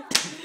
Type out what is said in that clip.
Yeah.